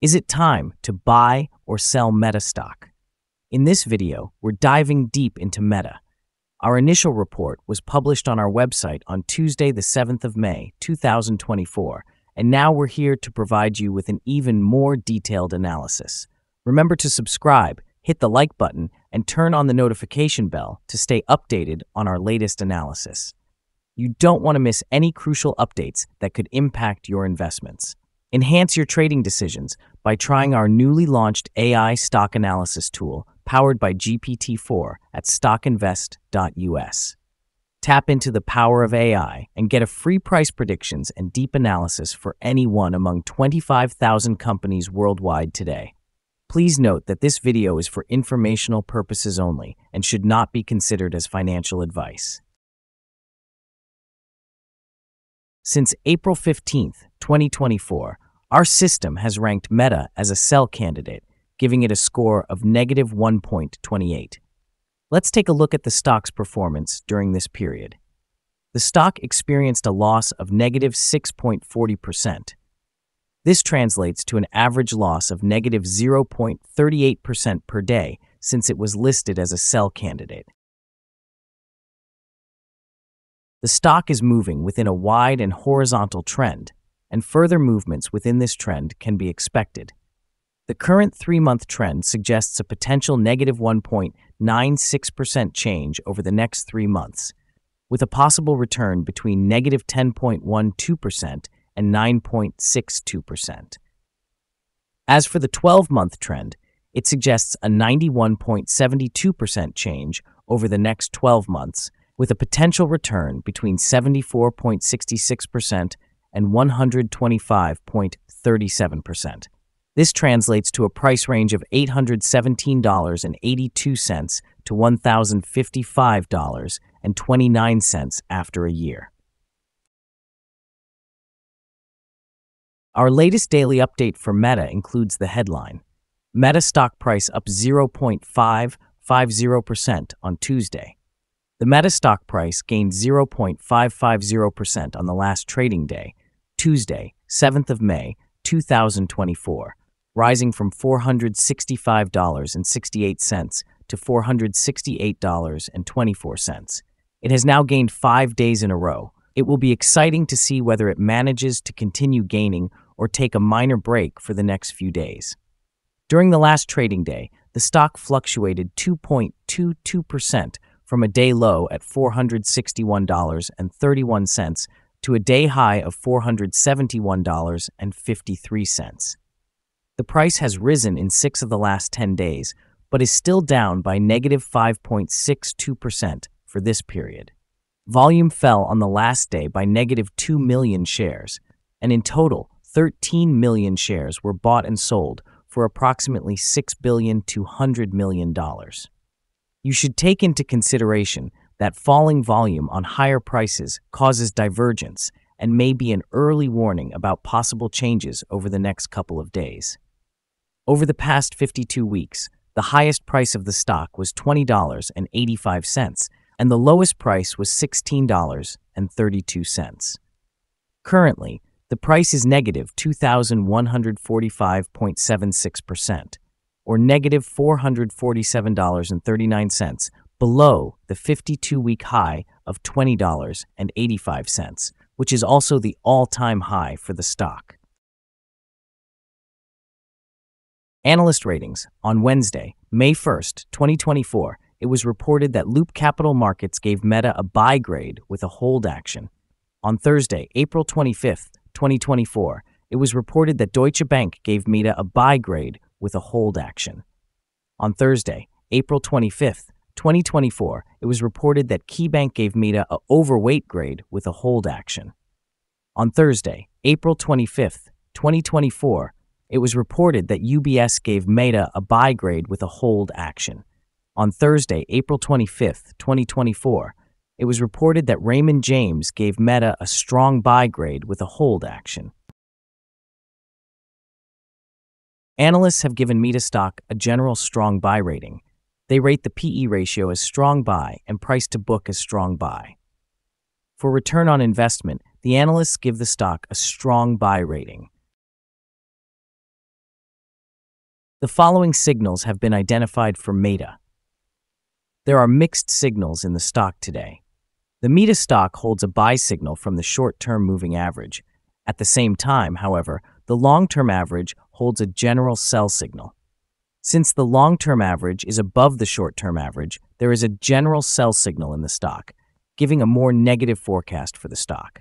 Is it time to buy or sell Meta stock? In this video, we're diving deep into Meta. Our initial report was published on our website on Tuesday, the 7th of May, 2024, and now we're here to provide you with an even more detailed analysis. Remember to subscribe, hit the like button, and turn on the notification bell to stay updated on our latest analysis. You don't want to miss any crucial updates that could impact your investments. Enhance your trading decisions by trying our newly launched AI stock analysis tool powered by GPT-4 at stockinvest.us. Tap into the power of AI and get a free price predictions and deep analysis for any one among 25,000 companies worldwide today. Please note that this video is for informational purposes only and should not be considered as financial advice. Since April 15, 2024, our system has ranked Meta as a sell candidate, giving it a score of negative 1.28. Let's take a look at the stock's performance during this period. The stock experienced a loss of negative 6.40%. This translates to an average loss of negative 0.38% per day since it was listed as a sell candidate. The stock is moving within a wide and horizontal trend, and further movements within this trend can be expected. The current three month trend suggests a potential negative 1.96% change over the next three months, with a possible return between negative 10.12% and 9.62%. As for the 12 month trend, it suggests a 91.72% change over the next 12 months with a potential return between 74.66% and 125.37%. This translates to a price range of $817.82 to $1,055.29 after a year. Our latest daily update for Meta includes the headline Meta stock price up 0.550% on Tuesday. The Meta stock price gained 0.550% on the last trading day, Tuesday, 7th of May, 2024, rising from $465.68 to $468.24. It has now gained 5 days in a row. It will be exciting to see whether it manages to continue gaining or take a minor break for the next few days. During the last trading day, the stock fluctuated 2.22% from a day low at $461.31 to a day high of $471.53. The price has risen in six of the last 10 days, but is still down by negative 5.62% for this period. Volume fell on the last day by negative 2 million shares, and in total, 13 million shares were bought and sold for approximately $6,200 million. You should take into consideration that falling volume on higher prices causes divergence and may be an early warning about possible changes over the next couple of days. Over the past 52 weeks, the highest price of the stock was $20.85, and the lowest price was $16.32. Currently, the price is negative 2,145.76% or negative $447.39, below the 52 week high of $20.85, which is also the all time high for the stock. Analyst ratings on Wednesday, May 1st, 2024, it was reported that Loop Capital Markets gave Meta a buy grade with a hold action. On Thursday, April 25th, 2024, it was reported that Deutsche Bank gave Meta a buy grade with a hold action. On Thursday, April 25th, 2024, it was reported that KeyBanc gave Meta a overweight grade with a hold action. On Thursday, April 25th, 2024, it was reported that UBS gave Meta a buy grade with a hold action. On Thursday, April 25th, 2024, it was reported that Raymond James gave Meta a strong buy grade with a hold action. Analysts have given Meta stock a general strong buy rating. They rate the PE ratio as strong buy and price to book as strong buy. For return on investment, the analysts give the stock a strong buy rating. The following signals have been identified for Meta. There are mixed signals in the stock today. The Meta stock holds a buy signal from the short term moving average. At the same time, however, the long term average holds a general sell signal. Since the long term average is above the short term average, there is a general sell signal in the stock, giving a more negative forecast for the stock.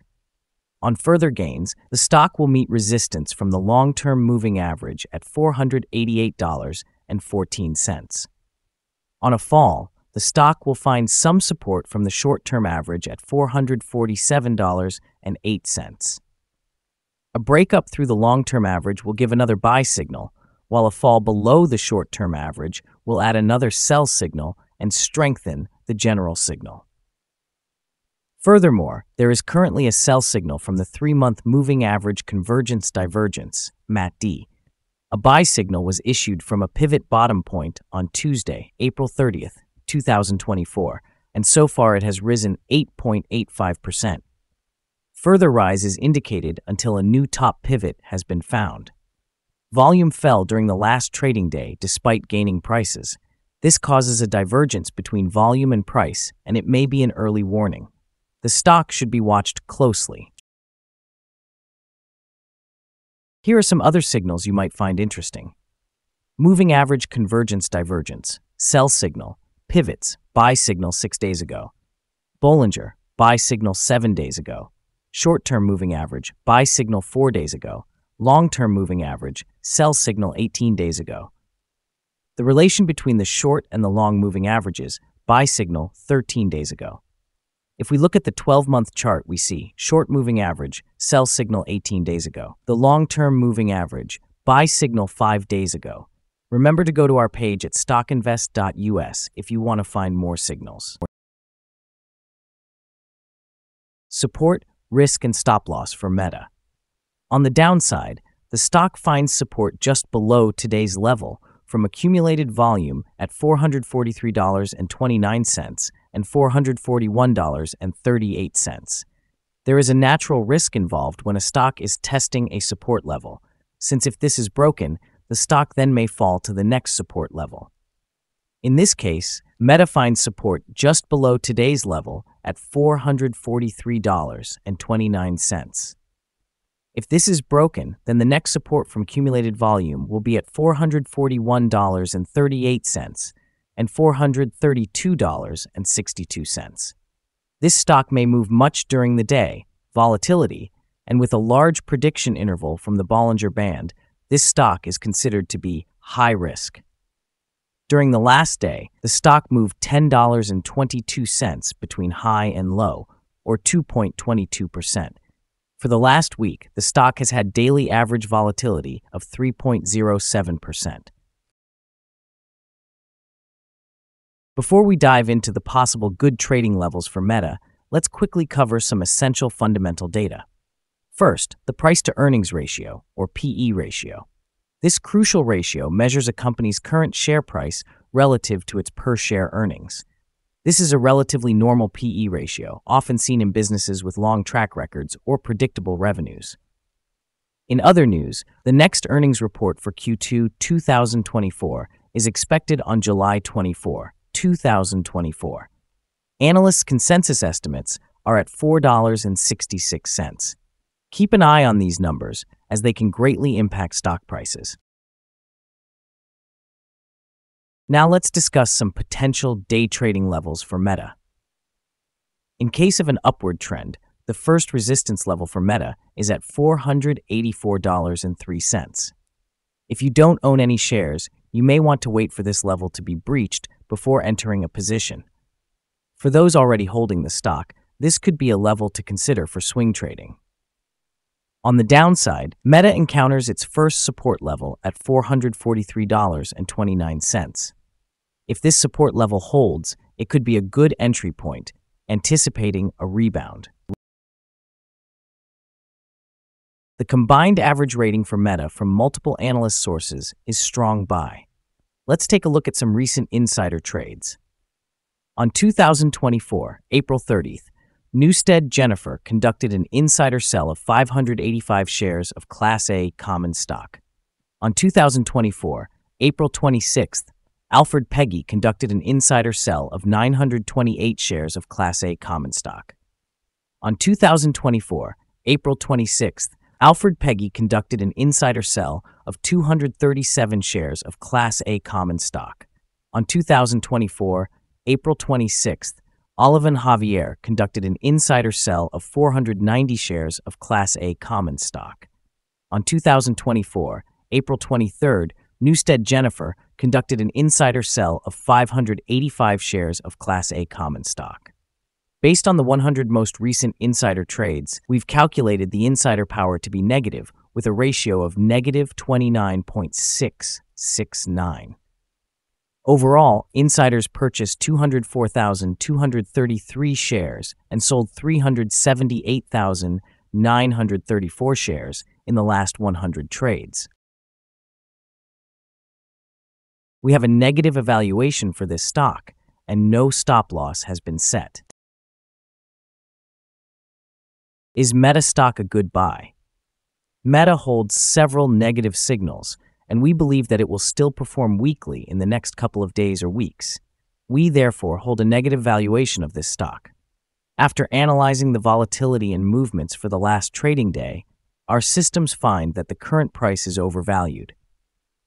On further gains, the stock will meet resistance from the long term moving average at $488.14. On a fall, the stock will find some support from the short term average at $447.08. A breakup through the long term average will give another buy signal, while a fall below the short term average will add another sell signal and strengthen the general signal. Furthermore, there is currently a sell signal from the three month moving average convergence divergence, MACD. A buy signal was issued from a pivot bottom point on Tuesday, April 30th, 2024, and so far it has risen 8.85%. Further rise is indicated until a new top pivot has been found. Volume fell during the last trading day despite gaining prices. This causes a divergence between volume and price, and it may be an early warning. The stock should be watched closely. Here are some other signals you might find interesting. Moving average convergence divergence, sell signal, pivots, buy signal six days ago. Bollinger, buy signal seven days ago. Short term moving average, buy signal four days ago. Long term moving average, sell signal 18 days ago. The relation between the short and the long moving averages, buy signal 13 days ago. If we look at the 12 month chart, we see short moving average, sell signal 18 days ago. The long term moving average, buy signal 5 days ago. Remember to go to our page at stockinvest.us if you want to find more signals. Support, risk, and stop loss for Meta. On the downside, the stock finds support just below today's level from accumulated volume at $443.29 and $441.38. There is a natural risk involved when a stock is testing a support level, since if this is broken, the stock then may fall to the next support level. In this case, Meta finds support just below today's level at $443.29. If this is broken, then the next support from cumulated volume will be at $441.38 and $432.62. This stock may move much during the day, volatility, and with a large prediction interval from the Bollinger Band, this stock is considered to be high risk. During the last day, the stock moved $10.22 between high and low, or 2.22%. For the last week, the stock has had daily average volatility of 3.07%. Before we dive into the possible good trading levels for Meta, let's quickly cover some essential fundamental data. First, the price to earnings ratio, or PE ratio. This crucial ratio measures a company's current share price relative to its per share earnings. This is a relatively normal PE ratio, often seen in businesses with long track records or predictable revenues. In other news, the next earnings report for Q2 2024 is expected on July 24, 2024. Analysts' consensus estimates are at $4.66. Keep an eye on these numbers as they can greatly impact stock prices. Now let's discuss some potential day trading levels for Meta. In case of an upward trend, the first resistance level for Meta is at $484.03. If you don't own any shares, you may want to wait for this level to be breached before entering a position. For those already holding the stock, this could be a level to consider for swing trading. On the downside, Meta encounters its first support level at $443.29. If this support level holds, it could be a good entry point, anticipating a rebound. The combined average rating for Meta from multiple analyst sources is strong buy. Let's take a look at some recent insider trades. On 2024, April 30th, Newstead Jennifer conducted an insider sell of 585 shares of Class A common stock. On 2024, April 26th, Alford Peggy conducted an insider sell of 928 shares of Class A common stock. On 2024, April 26th, Alford Peggy conducted an insider sell of 237 shares of Class A common stock. On 2024, April 26th, Olivan Javier conducted an insider sell of 490 shares of Class A common stock. On 2024, April 23rd, Newstead Jennifer conducted an insider sell of 585 shares of Class A common stock. Based on the 100 most recent insider trades, we've calculated the insider power to be negative with a ratio of negative 29.669. Overall, insiders purchased 204,233 shares and sold 378,934 shares in the last 100 trades. We have a negative evaluation for this stock, and no stop loss has been set. Is Meta stock a good buy? Meta holds several negative signals and we believe that it will still perform weakly in the next couple of days or weeks. We therefore hold a negative valuation of this stock. After analyzing the volatility and movements for the last trading day, our systems find that the current price is overvalued.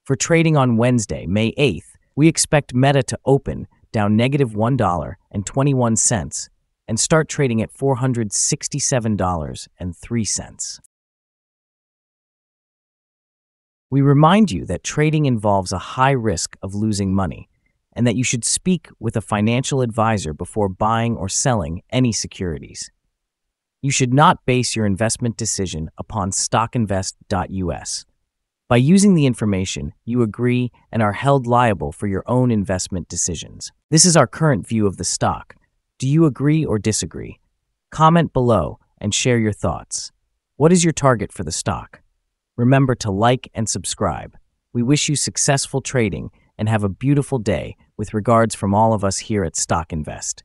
For trading on Wednesday, May 8th, we expect Meta to open down negative 1.21 and start trading at $467.03. We remind you that trading involves a high risk of losing money and that you should speak with a financial advisor before buying or selling any securities. You should not base your investment decision upon stockinvest.us. By using the information, you agree and are held liable for your own investment decisions. This is our current view of the stock. Do you agree or disagree? Comment below and share your thoughts. What is your target for the stock? Remember to like and subscribe. We wish you successful trading and have a beautiful day with regards from all of us here at Stock Invest.